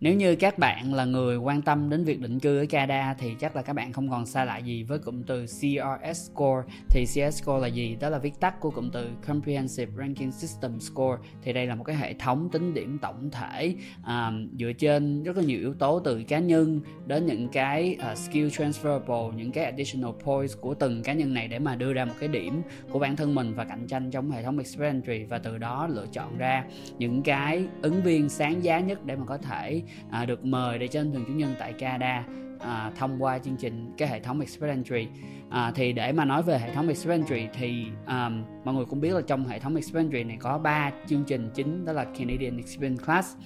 Nếu như các bạn là người quan tâm đến việc định cư ở Canada thì chắc là các bạn không còn xa lạ gì với cụm từ CRS Score. Thì CRS Score là gì? Đó là viết tắt của cụm từ Comprehensive Ranking System Score. Thì đây là một cái hệ thống tính điểm tổng thể um, dựa trên rất là nhiều yếu tố từ cá nhân đến những cái uh, skill transferable, những cái additional points của từng cá nhân này để mà đưa ra một cái điểm của bản thân mình và cạnh tranh trong hệ thống experience và từ đó lựa chọn ra những cái ứng viên sáng giá nhất để mà có thể à, được mời để trở thành thường chủ nhân tại Canada à, thông qua chương trình cái hệ thống Experience à, thì để mà nói về hệ thống Experience thì um, mọi người cũng biết là trong hệ thống Experience này có ba chương trình chính đó là Canadian Experience Class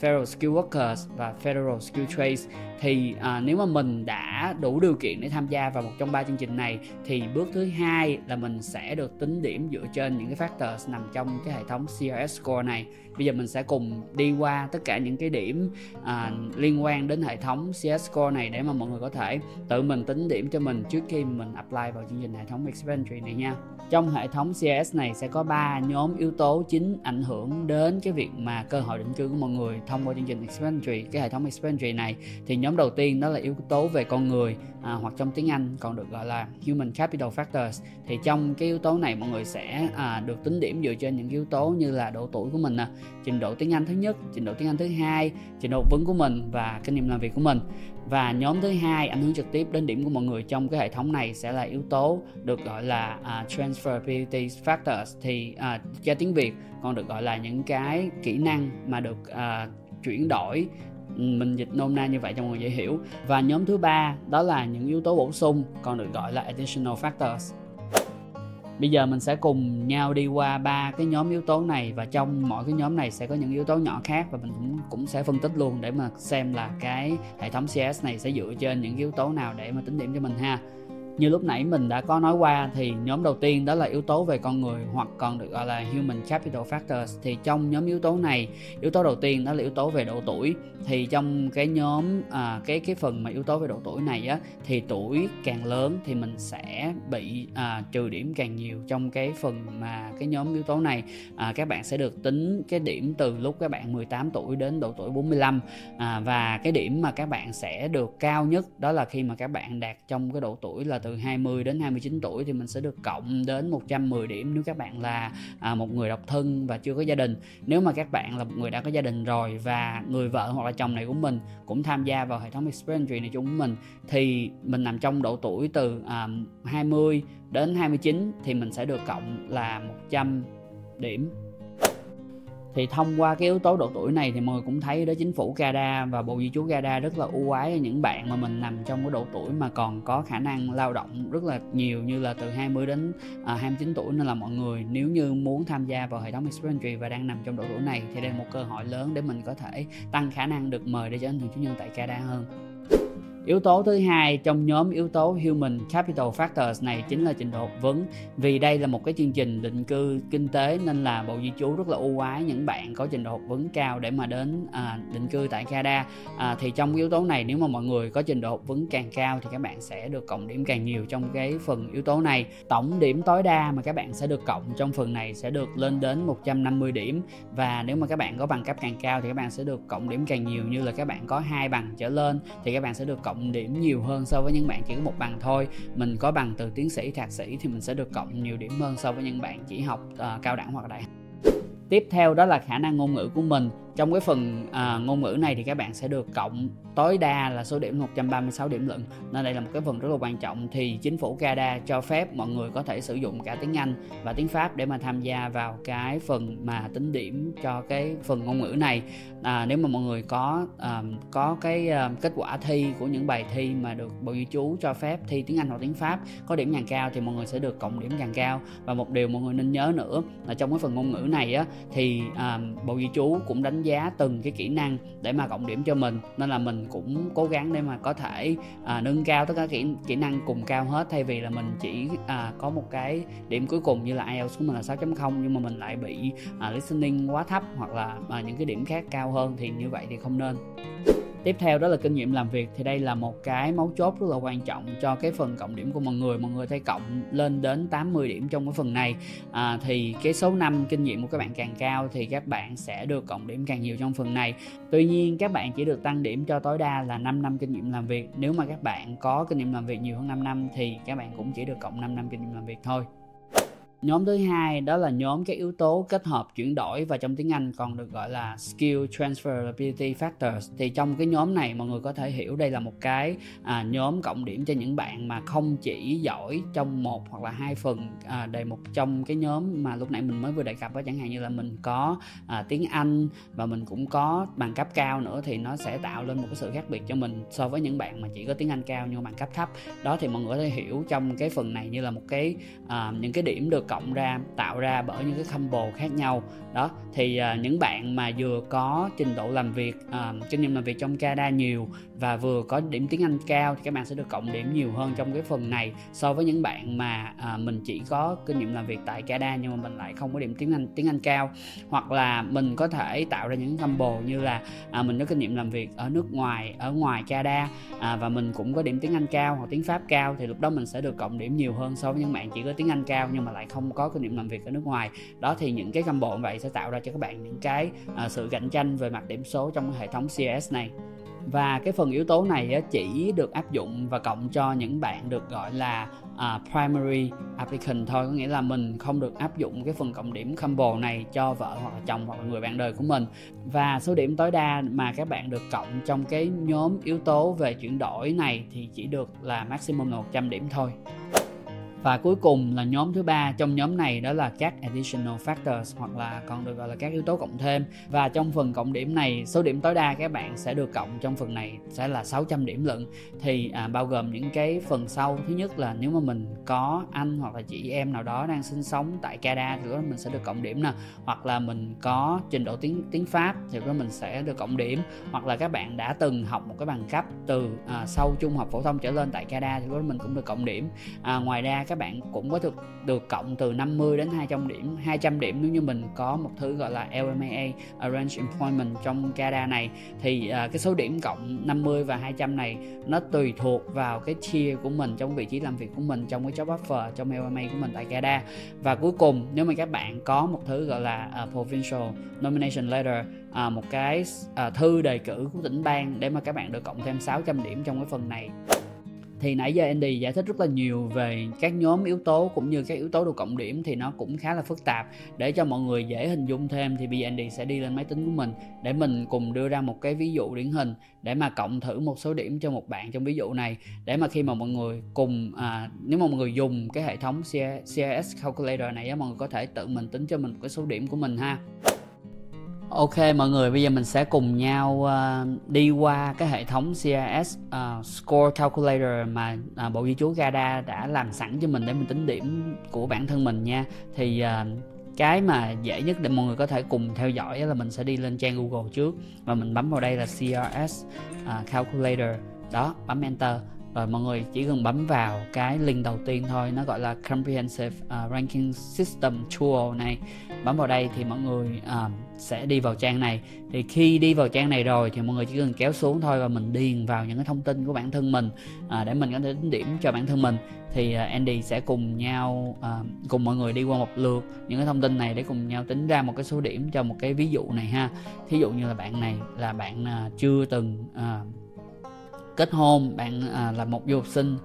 Federal Skill Workers và Federal Skill Trades thì à, nếu mà mình đã đủ điều kiện để tham gia vào một trong ba chương trình này thì bước thứ hai là mình sẽ được tính điểm dựa trên những cái factors nằm trong cái hệ thống CRS score này. Bây giờ mình sẽ cùng đi qua tất cả những cái điểm à, liên quan đến hệ thống CS score này để mà mọi người có thể tự mình tính điểm cho mình trước khi mình apply vào chương trình hệ thống Experience này nha trong hệ thống CS này sẽ có ba nhóm yếu tố chính ảnh hưởng đến cái việc mà cơ hội định cư của mọi người thông qua chương trình Experience cái hệ thống Experience này thì nhóm đầu tiên đó là yếu tố về con người à, hoặc trong tiếng Anh còn được gọi là Human Capital Factors. Thì trong cái yếu tố này mọi người sẽ à, được tính điểm dựa trên những yếu tố như là độ tuổi của mình nè trình độ tiếng Anh thứ nhất trình độ tiếng Anh thứ hai trình độ vững của mình và kinh nghiệm làm việc của mình và nhóm thứ hai ảnh hưởng trực tiếp đến điểm của mọi người trong cái hệ thống này sẽ là yếu tố được gọi là uh, transferability factors. Thì à, uh, cho tiếng Việt còn được gọi là những cái kỹ năng mà được uh, chuyển đổi ừ, mình dịch nôm na như vậy cho mọi người dễ hiểu. Và nhóm thứ ba đó là những yếu tố bổ sung còn được gọi là additional factors bây giờ mình sẽ cùng nhau đi qua ba cái nhóm yếu tố này và trong mỗi cái nhóm này sẽ có những yếu tố nhỏ khác và mình cũng cũng sẽ phân tích luôn để mà xem là cái hệ thống CS này sẽ dựa trên những yếu tố nào để mà tính điểm cho mình ha như lúc nãy mình đã có nói qua thì nhóm đầu tiên đó là yếu tố về con người hoặc còn được gọi là human capital factors. Thì trong nhóm yếu tố này yếu tố đầu tiên đó là yếu tố về độ tuổi. Thì trong cái nhóm à, cái cái phần mà yếu tố về độ tuổi này á thì tuổi càng lớn thì mình sẽ bị à, trừ điểm càng nhiều trong cái phần mà cái nhóm yếu tố này. À, các bạn sẽ được tính cái điểm từ lúc các bạn 18 tuổi đến độ tuổi 45 à, và cái điểm mà các bạn sẽ được cao nhất đó là khi mà các bạn đạt trong cái độ tuổi là từ 20 đến 29 tuổi thì mình sẽ được cộng đến 110 điểm nếu các bạn là à, một người độc thân và chưa có gia đình. Nếu mà các bạn là một người đã có gia đình rồi và người vợ hoặc là chồng này của mình cũng tham gia vào hệ thống experience này chúng mình thì mình nằm trong độ tuổi từ à, 20 đến 29 thì mình sẽ được cộng là 100 điểm thì thông qua cái yếu tố độ tuổi này thì mọi người cũng thấy đó chính phủ Canada và bộ di trú Canada rất là ưu ái những bạn mà mình nằm trong cái độ tuổi mà còn có khả năng lao động rất là nhiều như là từ 20 đến à, 29 tuổi. Nên là mọi người nếu như muốn tham gia vào hệ thống Experience và đang nằm trong độ tuổi này thì đây là một cơ hội lớn để mình có thể tăng khả năng được mời để trở thành thường chủ nhân tại Canada hơn. Yếu tố thứ hai trong nhóm yếu tố Human Capital Factors này chính là trình độ học vấn. Vì đây là một cái chương trình định cư kinh tế nên là Bộ Di trú rất là ưu ái những bạn có trình độ học vấn cao để mà đến à, định cư tại Canada. À, thì trong yếu tố này nếu mà mọi người có trình độ học vấn càng cao thì các bạn sẽ được cộng điểm càng nhiều trong cái phần yếu tố này. Tổng điểm tối đa mà các bạn sẽ được cộng trong phần này sẽ được lên đến 150 điểm và nếu mà các bạn có bằng cấp càng cao thì các bạn sẽ được cộng điểm càng nhiều như là các bạn có hai bằng trở lên thì các bạn sẽ được cộng cộng điểm nhiều hơn so với những bạn chỉ có một bằng thôi. Mình có bằng từ tiến sĩ thạc sĩ thì mình sẽ được cộng nhiều điểm hơn so với những bạn chỉ học uh, cao đẳng hoặc đại học. Tiếp theo đó là khả năng ngôn ngữ của mình trong cái phần à, ngôn ngữ này thì các bạn sẽ được cộng tối đa là số điểm 136 điểm lận. Nên đây là một cái phần rất là quan trọng thì chính phủ Canada cho phép mọi người có thể sử dụng cả tiếng Anh và tiếng Pháp để mà tham gia vào cái phần mà tính điểm cho cái phần ngôn ngữ này. À, nếu mà mọi người có à, có cái à, kết quả thi của những bài thi mà được bộ di trú cho phép thi tiếng Anh hoặc tiếng Pháp có điểm càng cao thì mọi người sẽ được cộng điểm càng cao. Và một điều mọi người nên nhớ nữa là trong cái phần ngôn ngữ này á thì à, bộ di trú cũng đánh giá từng cái kỹ năng để mà cộng điểm cho mình. Nên là mình cũng cố gắng để mà có thể à, nâng cao tất cả kỹ kỹ năng cùng cao hết. Thay vì là mình chỉ à, có một cái điểm cuối cùng như là IELTS của mình là 6.0 nhưng mà mình lại bị à, listening quá thấp hoặc là à, những cái điểm khác cao hơn thì như vậy thì không nên tiếp theo đó là kinh nghiệm làm việc. Thì đây là một cái mấu chốt rất là quan trọng cho cái phần cộng điểm của mọi người. Mọi người thấy cộng lên đến 80 điểm trong cái phần này. À, thì cái số năm kinh nghiệm của các bạn càng cao thì các bạn sẽ được cộng điểm càng nhiều trong phần này. Tuy nhiên các bạn chỉ được tăng điểm cho tối đa là 5 năm kinh nghiệm làm việc. Nếu mà các bạn có kinh nghiệm làm việc nhiều hơn 5 năm thì các bạn cũng chỉ được cộng 5 năm kinh nghiệm làm việc thôi nhóm thứ hai đó là nhóm các yếu tố kết hợp chuyển đổi và trong tiếng Anh còn được gọi là skill transferability factors. Thì trong cái nhóm này mọi người có thể hiểu đây là một cái à, nhóm cộng điểm cho những bạn mà không chỉ giỏi trong một hoặc là hai phần à, đề mục trong cái nhóm mà lúc nãy mình mới vừa đề cập đó chẳng hạn như là mình có à, tiếng Anh và mình cũng có bằng cấp cao nữa thì nó sẽ tạo lên một cái sự khác biệt cho mình so với những bạn mà chỉ có tiếng Anh cao nhưng bằng cấp thấp. Đó thì mọi người có thể hiểu trong cái phần này như là một cái à, những cái điểm được cộng ra tạo ra bởi những cái combo khác nhau. Đó thì uh, những bạn mà vừa có trình độ làm việc uh, kinh nghiệm làm việc trong Canada nhiều và vừa có điểm tiếng Anh cao thì các bạn sẽ được cộng điểm nhiều hơn trong cái phần này so với những bạn mà uh, mình chỉ có kinh nghiệm làm việc tại Canada nhưng mà mình lại không có điểm tiếng Anh tiếng Anh cao. Hoặc là mình có thể tạo ra những combo như là uh, mình có kinh nghiệm làm việc ở nước ngoài ở ngoài Canada uh, và mình cũng có điểm tiếng Anh cao hoặc tiếng Pháp cao thì lúc đó mình sẽ được cộng điểm nhiều hơn so với những bạn chỉ có tiếng Anh cao nhưng mà lại không có kinh nghiệm làm việc ở nước ngoài. Đó thì những cái combo như vậy sẽ tạo ra cho các bạn những cái uh, sự cạnh tranh về mặt điểm số trong hệ thống CS này. Và cái phần yếu tố này chỉ được áp dụng và cộng cho những bạn được gọi là uh, primary applicant thôi. Có nghĩa là mình không được áp dụng cái phần cộng điểm combo này cho vợ hoặc là chồng hoặc là người bạn đời của mình. Và số điểm tối đa mà các bạn được cộng trong cái nhóm yếu tố về chuyển đổi này thì chỉ được là maximum là 100 điểm thôi và cuối cùng là nhóm thứ ba trong nhóm này đó là các additional factors hoặc là còn được gọi là các yếu tố cộng thêm. Và trong phần cộng điểm này số điểm tối đa các bạn sẽ được cộng trong phần này sẽ là 600 điểm lận. Thì à, bao gồm những cái phần sau. Thứ nhất là nếu mà mình có anh hoặc là chị em nào đó đang sinh sống tại Canada thì đó mình sẽ được cộng điểm nè. Hoặc là mình có trình độ tiếng tiếng Pháp thì đó mình sẽ được cộng điểm. Hoặc là các bạn đã từng học một cái bằng cấp từ à, sau trung học phổ thông trở lên tại Canada thì đó mình cũng được cộng điểm. À, ngoài ra các bạn cũng có được được cộng từ 50 đến 200 điểm 200 điểm nếu như mình có một thứ gọi là LMAA Arrange Employment trong Canada này. Thì uh, cái số điểm cộng 50 và 200 này nó tùy thuộc vào cái tier của mình trong vị trí làm việc của mình trong cái job offer trong LMA của mình tại Canada. Và cuối cùng nếu mà các bạn có một thứ gọi là uh, provincial nomination letter à, một cái à, thư đề cử của tỉnh bang để mà các bạn được cộng thêm 600 điểm trong cái phần này thì nãy giờ Andy giải thích rất là nhiều về các nhóm yếu tố cũng như các yếu tố được cộng điểm thì nó cũng khá là phức tạp. Để cho mọi người dễ hình dung thêm thì bây giờ Andy sẽ đi lên máy tính của mình để mình cùng đưa ra một cái ví dụ điển hình để mà cộng thử một số điểm cho một bạn trong ví dụ này. Để mà khi mà mọi người cùng à, nếu mà mọi người dùng cái hệ thống CIS calculator này á mọi người có thể tự mình tính cho mình cái số điểm của mình ha. Ok mọi người, bây giờ mình sẽ cùng nhau uh, đi qua cái hệ thống CRS uh, ờ, Score Calculator mà uh, Bộ Di trú Gada đã làm sẵn cho mình để mình tính điểm của bản thân mình nha. Thì uh, cái mà dễ nhất để mọi người có thể cùng theo dõi là mình sẽ đi lên trang Google trước và mình bấm vào đây là CRS uh, Calculator đó bấm enter rồi mọi người chỉ cần bấm vào cái link đầu tiên thôi nó gọi là comprehensive uh, ranking system tool này. Bấm vào đây thì mọi người uh, sẽ đi vào trang này. Thì khi đi vào trang này rồi thì mọi người chỉ cần kéo xuống thôi và mình điền vào những cái thông tin của bản thân mình uh, để mình có thể tính điểm cho bản thân mình. Thì uh, Andy sẽ cùng nhau uh, cùng mọi người đi qua một lượt những cái thông tin này để cùng nhau tính ra một cái số điểm cho một cái ví dụ này ha. Thí dụ như là bạn này là bạn uh, chưa từng uh, kết hôn bạn à, là một du học sinh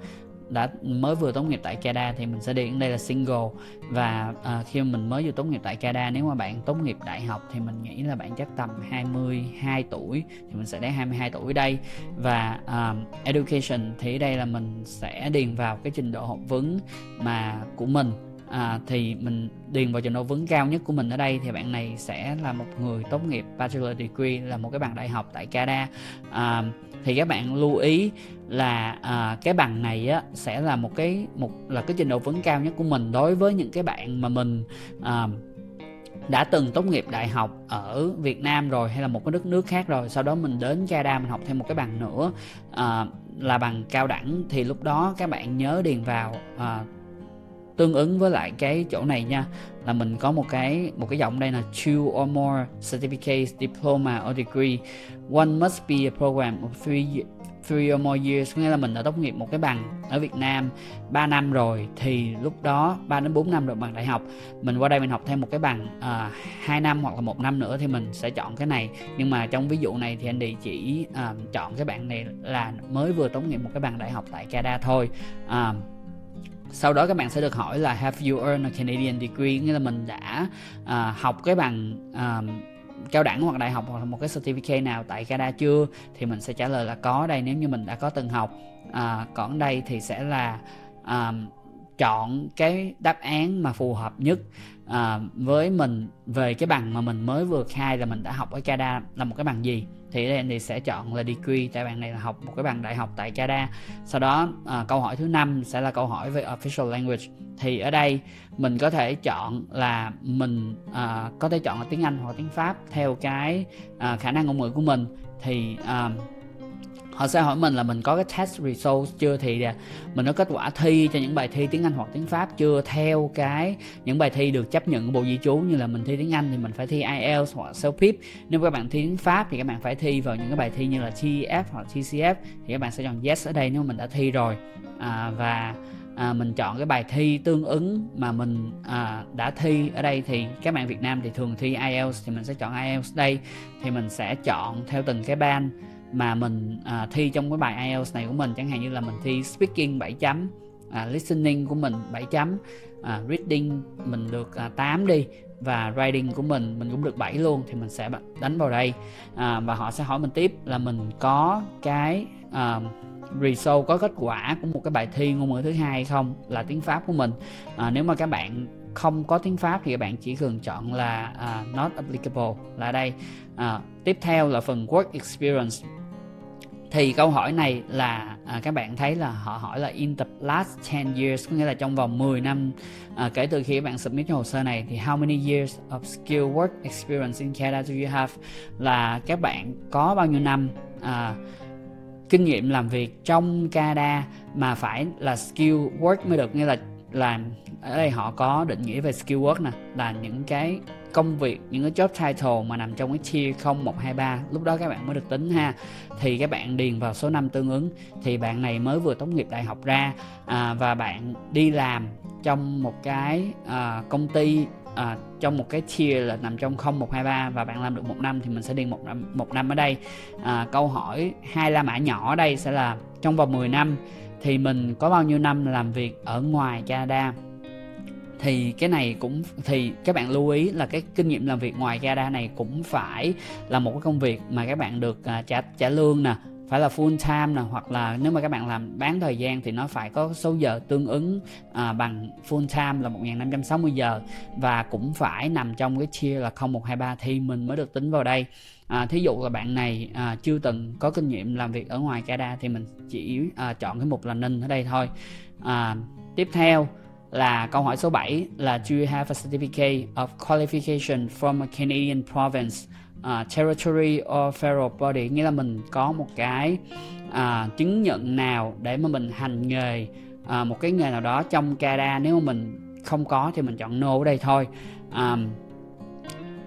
đã mới vừa tốt nghiệp tại Canada thì mình sẽ điền đây là single. Và à, khi mình mới vừa tốt nghiệp tại Canada nếu mà bạn tốt nghiệp đại học thì mình nghĩ là bạn chắc tầm 22 tuổi thì mình sẽ để 22 tuổi đây. Và à, education thì đây là mình sẽ điền vào cái trình độ học vấn mà của mình à, thì mình điền vào trình độ vấn cao nhất của mình ở đây thì bạn này sẽ là một người tốt nghiệp bachelor degree là một cái bằng đại học tại Canada. À, thì các bạn lưu ý là à, cái bằng này á sẽ là một cái một là cái trình độ vấn cao nhất của mình đối với những cái bạn mà mình à, đã từng tốt nghiệp đại học ở Việt Nam rồi hay là một cái đất nước khác rồi. Sau đó mình đến Canada mình học thêm một cái bằng nữa à, là bằng cao đẳng. Thì lúc đó các bạn nhớ điền vào à, tương ứng với lại cái chỗ này nha. Là mình có một cái một cái giọng đây là two or more certificates diploma or degree. One must be a program of three three or more years. Nghĩa là mình đã tốt nghiệp một cái bằng ở Việt Nam 3 năm rồi thì lúc đó 3 đến 4 năm được bằng đại học. Mình qua đây mình học thêm một cái bằng ờ, uh, 2 năm hoặc là một năm nữa thì mình sẽ chọn cái này. Nhưng mà trong ví dụ này thì anh đi chỉ uh, chọn cái bạn này là mới vừa tốt nghiệp một cái bằng đại học tại Canada thôi. Uh, sau đó các bạn sẽ được hỏi là have you earned a Canadian degree? Nghĩa là mình đã uh, học cái bằng uh, cao đẳng hoặc đại học hoặc là một cái certificate nào tại Canada chưa? Thì mình sẽ trả lời là có đây nếu như mình đã có từng học à, còn đây thì sẽ là um, chọn cái đáp án mà phù hợp nhất à, với mình về cái bằng mà mình mới vừa khai là mình đã học ở Canada là một cái bằng gì? Thì đây thì sẽ chọn là degree tại bạn này là học một cái bằng đại học tại Canada. Sau đó à, câu hỏi thứ năm sẽ là câu hỏi về official language. Thì ở đây mình có thể chọn là mình à, có thể chọn là tiếng Anh hoặc tiếng Pháp theo cái à, khả năng ngôn ngữ của mình. Thì à, họ sẽ hỏi mình là mình có cái test results chưa? Thì à, mình có kết quả thi cho những bài thi tiếng Anh hoặc tiếng Pháp chưa? Theo cái những bài thi được chấp nhận của bộ di trú như là mình thi tiếng Anh thì mình phải thi IELTS hoặc SELF-PIP nếu các bạn thi tiếng Pháp thì các bạn phải thi vào những cái bài thi như là TEF hoặc TCF thì các bạn sẽ chọn yes ở đây nếu mình đã thi rồi. À, và à, mình chọn cái bài thi tương ứng mà mình à, đã thi ở đây thì các bạn Việt Nam thì thường thi IELTS thì mình sẽ chọn IELTS đây. Thì mình sẽ chọn theo từng cái ban mà mình à, thi trong cái bài IELTS này của mình. Chẳng hạn như là mình thi speaking 7 chấm à, listening của mình 7 chấm à, reading mình được à, 8 đi và writing của mình mình cũng được 7 luôn thì mình sẽ đánh vào đây. À, và họ sẽ hỏi mình tiếp là mình có cái à, result có kết quả của một cái bài thi ngôn ngữ thứ hai không? Là tiếng Pháp của mình. À, nếu mà các bạn không có tiếng Pháp thì các bạn chỉ cần chọn là uh, not applicable là đây. Uh, tiếp theo là phần work experience. Thì câu hỏi này là à, các bạn thấy là họ hỏi là in the last 10 years có nghĩa là trong vòng 10 năm à, kể từ khi các bạn submit hồ sơ này thì how many years of skill work experience in Canada do you have? Là các bạn có bao nhiêu năm à, kinh nghiệm làm việc trong Canada mà phải là skill work mới được? Nghĩa là là ở đây họ có định nghĩa về skill work nè là những cái công việc những cái job title mà nằm trong cái tier 0 1 2 3 lúc đó các bạn mới được tính ha. Thì các bạn điền vào số năm tương ứng. Thì bạn này mới vừa tốt nghiệp đại học ra à, và bạn đi làm trong một cái à, công ty à, trong một cái tier là nằm trong 0 1 2 3 và bạn làm được một năm thì mình sẽ điền một năm một năm ở đây. À, câu hỏi hai la mã nhỏ ở đây sẽ là trong vòng 10 năm thì mình có bao nhiêu năm làm việc ở ngoài Canada? Thì cái này cũng, thì các bạn lưu ý là cái kinh nghiệm làm việc ngoài Canada này cũng phải là một cái công việc mà các bạn được à, trả trả lương nè phải là full time nè hoặc là nếu mà các bạn làm bán thời gian thì nó phải có số giờ tương ứng à, bằng full time là 1560 giờ. Và cũng phải nằm trong cái chia là 0123 thì mình mới được tính vào đây. À, thí dụ là bạn này à, chưa từng có kinh nghiệm làm việc ở ngoài Canada thì mình chỉ à, chọn cái mục là ninh ở đây thôi. À, tiếp theo là câu hỏi số 7 là do you have a certificate of qualification from a Canadian province? Uh, territory or federal body nghĩa là mình có một cái uh, chứng nhận nào để mà mình hành nghề uh, một cái nghề nào đó trong Canada nếu mà mình không có thì mình chọn no ở đây thôi. Um,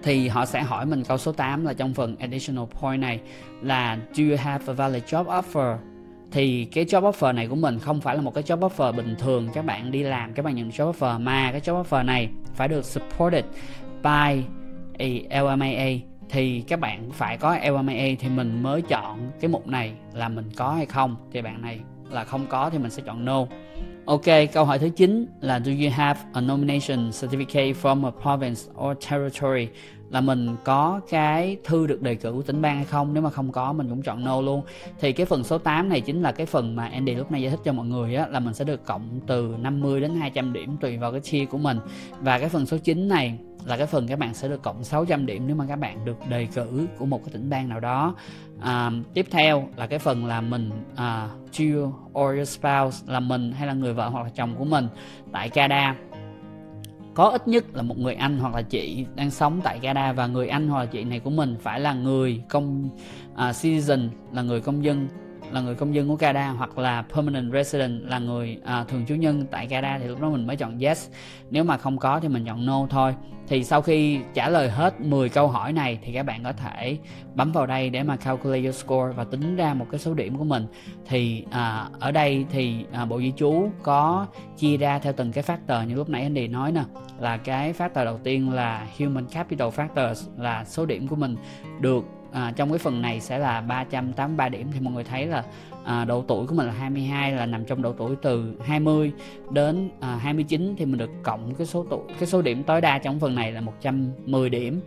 thì họ sẽ hỏi mình câu số 8 là trong phần additional point này là do you have a valid job offer? Thì cái job offer này của mình không phải là một cái job offer bình thường các bạn đi làm các bạn nhận job offer mà cái job offer này phải được supported by a LMAA thì các bạn phải có LMA thì mình mới chọn cái mục này là mình có hay không thì bạn này là không có thì mình sẽ chọn no Ok, câu hỏi thứ 9 là Do you have a nomination certificate from a province or territory? Là mình có cái thư được đề cử của tỉnh bang hay không? Nếu mà không có mình cũng chọn no luôn. Thì cái phần số 8 này chính là cái phần mà Andy lúc này giải thích cho mọi người á là mình sẽ được cộng từ 50 đến 200 điểm tùy vào cái tier của mình. Và cái phần số 9 này là cái phần các bạn sẽ được cộng 600 điểm nếu mà các bạn được đề cử của một cái tỉnh bang nào đó. À, tiếp theo là cái phần là mình à, you or your spouse là mình hay là người vợ hoặc là chồng của mình tại Canada. Có ít nhất là một người anh hoặc là chị đang sống tại Canada và người anh hoặc là chị này của mình phải là người công uh, citizen là người công dân là người công dân của Canada hoặc là permanent resident là người à, thường trú nhân tại Canada thì lúc đó mình mới chọn yes. Nếu mà không có thì mình chọn no thôi. Thì sau khi trả lời hết 10 câu hỏi này thì các bạn có thể bấm vào đây để mà calculate your score và tính ra một cái số điểm của mình. Thì à, ở đây thì à, bộ ghi chú có chia ra theo từng cái factor như lúc nãy Andy nói nè là cái factor đầu tiên là human capital factors là số điểm của mình được à, trong cái phần này sẽ là 383 điểm thì mọi người thấy là à, độ tuổi của mình là 22 là nằm trong độ tuổi từ 20 đến à, 29 thì mình được cộng cái số tuổi cái số điểm tối đa trong phần này là 110 điểm.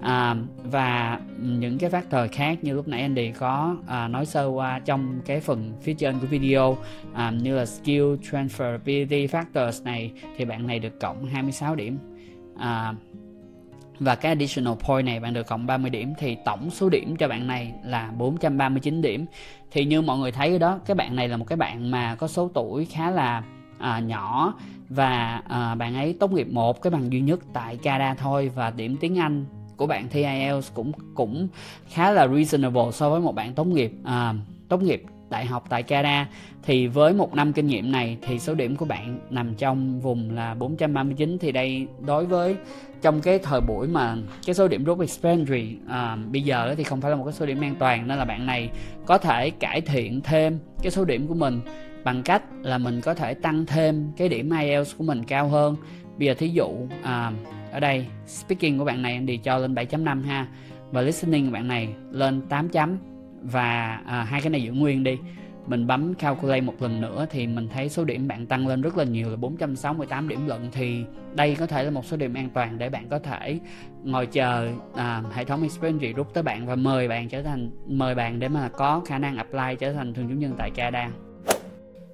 À, và những cái factor khác như lúc nãy Andy có à, nói sơ qua trong cái phần phía trên của video à, như là skill transferability factors này thì bạn này được cộng 26 điểm. À, và cái additional point này bạn được cộng 30 điểm thì tổng số điểm cho bạn này là 439 điểm. Thì như mọi người thấy đó cái bạn này là một cái bạn mà có số tuổi khá là à, nhỏ và à, bạn ấy tốt nghiệp một cái bằng duy nhất tại Canada thôi. Và điểm tiếng Anh của bạn thi IELTS cũng cũng khá là reasonable so với một bạn tốt nghiệp à, tốt nghiệp đại học tại Canada thì với một năm kinh nghiệm này thì số điểm của bạn nằm trong vùng là 439 thì đây đối với trong cái thời buổi mà cái số điểm rút expandry uh, bây giờ thì không phải là một cái số điểm an toàn nên là bạn này có thể cải thiện thêm cái số điểm của mình bằng cách là mình có thể tăng thêm cái điểm IELTS của mình cao hơn. Bây giờ thí dụ uh, ở đây speaking của bạn này em đi cho lên 7.5 ha. Và listening của bạn này lên 8 chấm và à, hai cái này giữ nguyên đi. Mình bấm calculate một lần nữa thì mình thấy số điểm bạn tăng lên rất là nhiều là 468 điểm lận. Thì đây có thể là một số điểm an toàn để bạn có thể ngồi chờ à, hệ thống Experience rút tới bạn và mời bạn trở thành mời bạn để mà có khả năng apply trở thành thường trú nhân tại Canada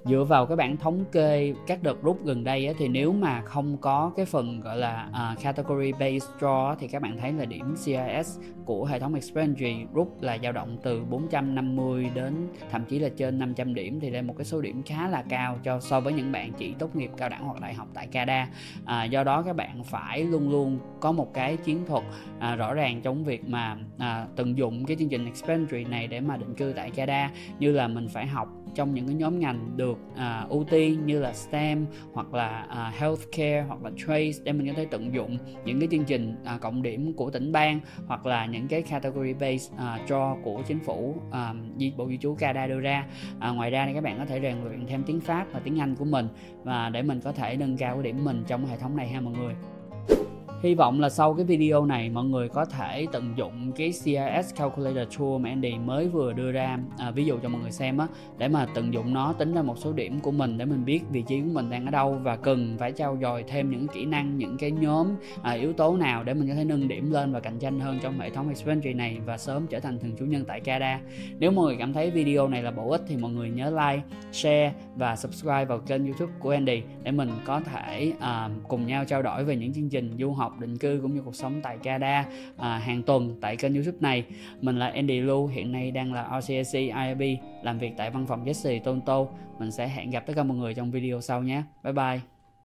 dựa vào cái bảng thống kê các đợt rút gần đây á, thì nếu mà không có cái phần gọi là uh, category based draw thì các bạn thấy là điểm CIS của hệ thống Experience rút là dao động từ 450 đến thậm chí là trên 500 điểm thì đây là một cái số điểm khá là cao cho so với những bạn chỉ tốt nghiệp cao đẳng hoặc đại học tại Canada. À, do đó các bạn phải luôn luôn có một cái chiến thuật à, rõ ràng trong việc mà à, tận dụng cái chương trình Experience này để mà định cư tại Canada như là mình phải học trong những cái nhóm ngành được uh, ưu tiên như là STEM hoặc là uh, healthcare hoặc là trades để mình có thể tận dụng những cái chương trình uh, cộng điểm của tỉnh bang hoặc là những cái category based uh, draw của chính phủ uh, bộ di trú Canada đưa ra. Uh, ngoài ra thì các bạn có thể rèn luyện thêm tiếng Pháp và tiếng Anh của mình và để mình có thể nâng cao cái điểm mình trong hệ thống này ha mọi người. Hy vọng là sau cái video này mọi người có thể tận dụng cái CIS Calculator Tool mà Andy mới vừa đưa ra à, ví dụ cho mọi người xem á để mà tận dụng nó tính ra một số điểm của mình để mình biết vị trí của mình đang ở đâu và cần phải trao dồi thêm những kỹ năng những cái nhóm à, yếu tố nào để mình có thể nâng điểm lên và cạnh tranh hơn trong hệ thống Experience này và sớm trở thành thường chủ nhân tại Canada. Nếu mọi người cảm thấy video này là bổ ích thì mọi người nhớ like, share và subscribe vào kênh YouTube của Andy để mình có thể à, cùng nhau trao đổi về những chương trình du học học định cư cũng như cuộc sống tại Canada à, hàng tuần tại kênh youtube này. Mình là Andy Lu hiện nay đang là RCSC IRB làm việc tại văn phòng Jesse Tonto. Mình sẽ hẹn gặp tất cả mọi người trong video sau nhé. Bye bye.